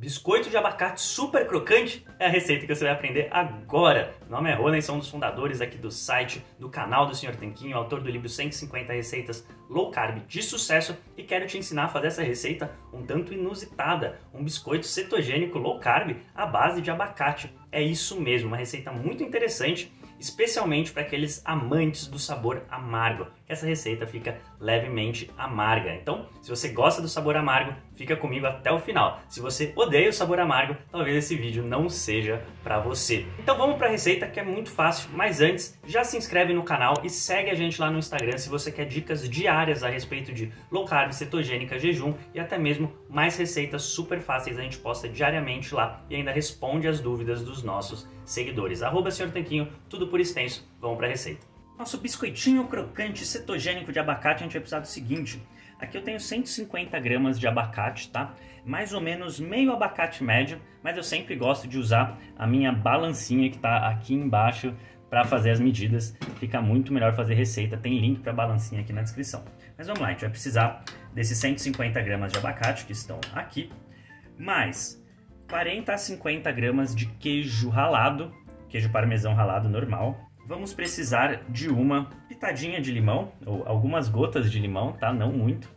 Biscoito de abacate super crocante é a receita que você vai aprender agora. Meu nome é Rony, sou um dos fundadores aqui do site, do canal do Sr. Tanquinho, autor do livro 150 Receitas Low Carb de Sucesso e quero te ensinar a fazer essa receita um tanto inusitada, um biscoito cetogênico low carb à base de abacate. É isso mesmo, uma receita muito interessante especialmente para aqueles amantes do sabor amargo, essa receita fica levemente amarga. Então, se você gosta do sabor amargo, fica comigo até o final. Se você odeia o sabor amargo, talvez esse vídeo não seja para você. Então vamos para a receita que é muito fácil, mas antes, já se inscreve no canal e segue a gente lá no Instagram se você quer dicas diárias a respeito de low carb, cetogênica, jejum e até mesmo mais receitas super fáceis a gente posta diariamente lá e ainda responde as dúvidas dos nossos seguidores. Arroba Sr. Tanquinho, tudo por extenso. Vamos para a receita. Nosso biscoitinho crocante cetogênico de abacate, a gente vai precisar do seguinte. Aqui eu tenho 150 gramas de abacate, tá? Mais ou menos meio abacate médio, mas eu sempre gosto de usar a minha balancinha que está aqui embaixo para fazer as medidas. Fica muito melhor fazer receita. Tem link para balancinha aqui na descrição. Mas vamos lá, a gente vai precisar desses 150 gramas de abacate que estão aqui, mais 40 a 50 gramas de queijo ralado, queijo parmesão ralado normal, vamos precisar de uma pitadinha de limão, ou algumas gotas de limão, tá? Não muito.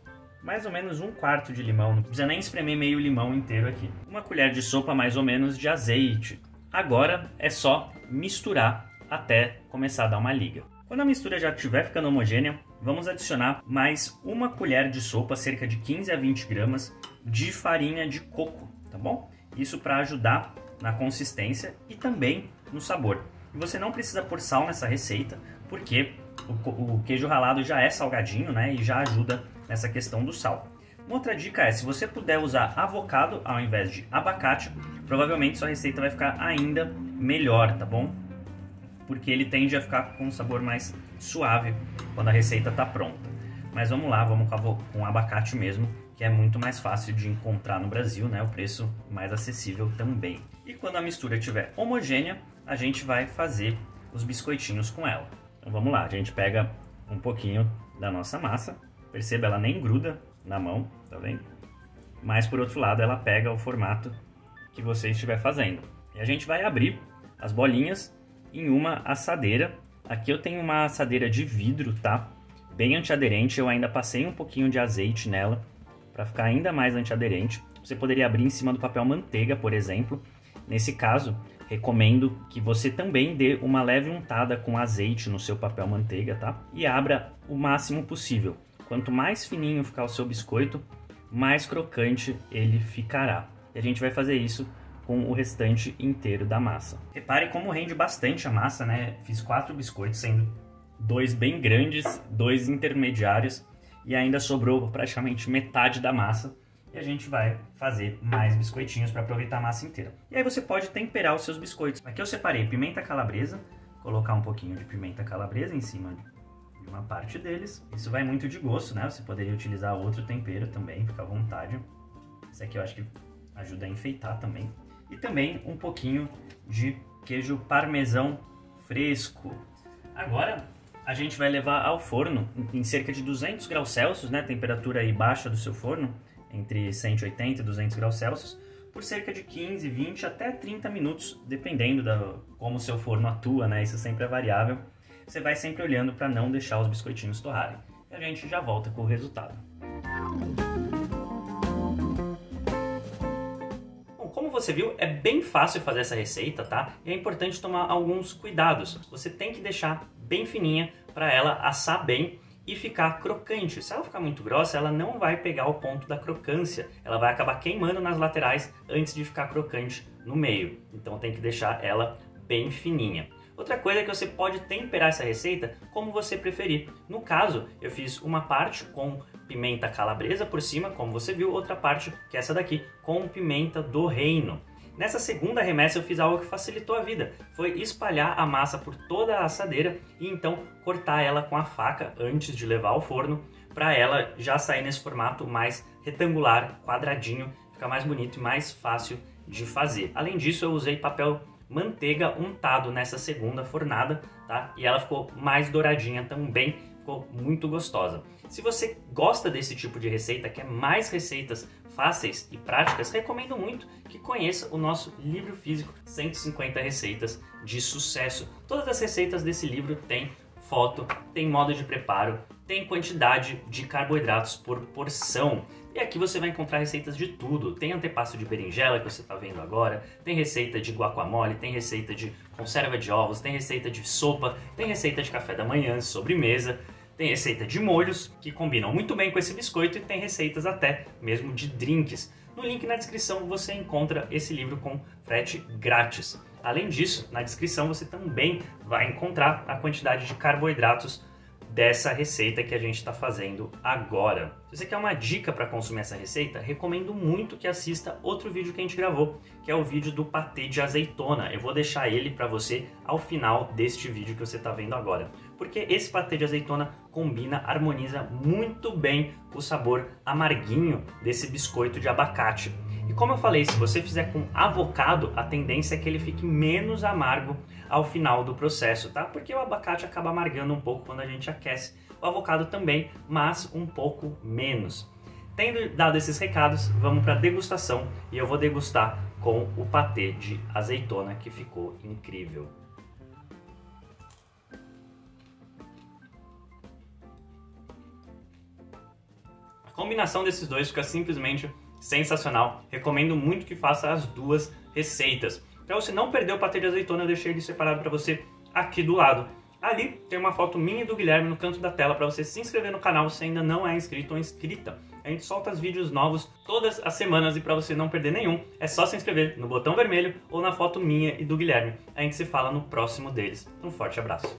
Mais ou menos um quarto de limão, não precisa nem espremer meio limão inteiro aqui. Uma colher de sopa mais ou menos de azeite. Agora é só misturar até começar a dar uma liga. Quando a mistura já estiver ficando homogênea, vamos adicionar mais uma colher de sopa, cerca de 15 a 20 gramas, de farinha de coco, tá bom? Isso para ajudar na consistência e também no sabor. E você não precisa pôr sal nessa receita, porque o, o queijo ralado já é salgadinho, né? E já ajuda nessa questão do sal. Uma outra dica é, se você puder usar avocado ao invés de abacate, provavelmente sua receita vai ficar ainda melhor, tá bom? Porque ele tende a ficar com um sabor mais suave quando a receita está pronta. Mas vamos lá, vamos com abacate mesmo, que é muito mais fácil de encontrar no Brasil, né? O preço mais acessível também. E quando a mistura estiver homogênea, a gente vai fazer os biscoitinhos com ela. Então vamos lá, a gente pega um pouquinho da nossa massa, perceba ela nem gruda na mão, tá vendo? Mas por outro lado ela pega o formato que você estiver fazendo. E a gente vai abrir as bolinhas em uma assadeira. Aqui eu tenho uma assadeira de vidro, tá? Bem antiaderente, eu ainda passei um pouquinho de azeite nela para ficar ainda mais antiaderente. Você poderia abrir em cima do papel manteiga, por exemplo. Nesse caso, recomendo que você também dê uma leve untada com azeite no seu papel manteiga, tá? E abra o máximo possível. Quanto mais fininho ficar o seu biscoito, mais crocante ele ficará. E a gente vai fazer isso com o restante inteiro da massa. Repare como rende bastante a massa, né? Fiz quatro biscoitos, sendo dois bem grandes, dois intermediários e ainda sobrou praticamente metade da massa e a gente vai fazer mais biscoitinhos para aproveitar a massa inteira. E aí você pode temperar os seus biscoitos. Aqui eu separei pimenta calabresa, colocar um pouquinho de pimenta calabresa em cima de uma parte deles. Isso vai muito de gosto, né? Você poderia utilizar outro tempero também, fica à vontade. Esse aqui eu acho que ajuda a enfeitar também. E também um pouquinho de queijo parmesão fresco. Agora a gente vai levar ao forno em cerca de 200 graus Celsius, né? Temperatura aí baixa do seu forno entre 180 e 200 graus Celsius, por cerca de 15, 20 até 30 minutos, dependendo da como o seu forno atua, né? Isso sempre é variável. Você vai sempre olhando para não deixar os biscoitinhos torrarem. E a gente já volta com o resultado. Bom, como você viu, é bem fácil fazer essa receita, tá? E é importante tomar alguns cuidados. Você tem que deixar bem fininha para ela assar bem e ficar crocante. Se ela ficar muito grossa, ela não vai pegar o ponto da crocância. Ela vai acabar queimando nas laterais antes de ficar crocante no meio. Então tem que deixar ela bem fininha. Outra coisa é que você pode temperar essa receita como você preferir. No caso, eu fiz uma parte com pimenta calabresa por cima, como você viu, outra parte, que é essa daqui, com pimenta do reino. Nessa segunda remessa eu fiz algo que facilitou a vida, foi espalhar a massa por toda a assadeira e então cortar ela com a faca antes de levar ao forno, para ela já sair nesse formato mais retangular, quadradinho, ficar mais bonito e mais fácil de fazer. Além disso, eu usei papel manteiga untado nessa segunda fornada, tá? E ela ficou mais douradinha também, ficou muito gostosa. Se você gosta desse tipo de receita, quer mais receitas fáceis e práticas, recomendo muito que conheça o nosso livro físico 150 receitas de sucesso. Todas as receitas desse livro têm foto, tem modo de preparo, tem quantidade de carboidratos por porção. E aqui você vai encontrar receitas de tudo. Tem antepasto de berinjela que você está vendo agora, tem receita de guacamole, tem receita de conserva de ovos, tem receita de sopa, tem receita de café da manhã, sobremesa, tem receita de molhos que combinam muito bem com esse biscoito e tem receitas até mesmo de drinks. No link na descrição você encontra esse livro com frete grátis. Além disso, na descrição você também vai encontrar a quantidade de carboidratos dessa receita que a gente está fazendo agora. Se você quer uma dica para consumir essa receita, recomendo muito que assista outro vídeo que a gente gravou, que é o vídeo do patê de azeitona. Eu vou deixar ele para você ao final deste vídeo que você está vendo agora, porque esse patê de azeitona combina, harmoniza muito bem o sabor amarguinho desse biscoito de abacate. Como eu falei, se você fizer com avocado, a tendência é que ele fique menos amargo ao final do processo, tá? Porque o abacate acaba amargando um pouco quando a gente aquece. O avocado também, mas um pouco menos. Tendo dado esses recados, vamos para degustação e eu vou degustar com o patê de azeitona que ficou incrível. A combinação desses dois fica simplesmente sensacional. Recomendo muito que faça as duas receitas. Para você não perder o patê de azeitona, eu deixei ele separado para você aqui do lado. Ali tem uma foto minha e do Guilherme no canto da tela para você se inscrever no canal se ainda não é inscrito ou inscrita. A gente solta os vídeos novos todas as semanas e para você não perder nenhum, é só se inscrever no botão vermelho ou na foto minha e do Guilherme. A gente se fala no próximo deles. Um forte abraço.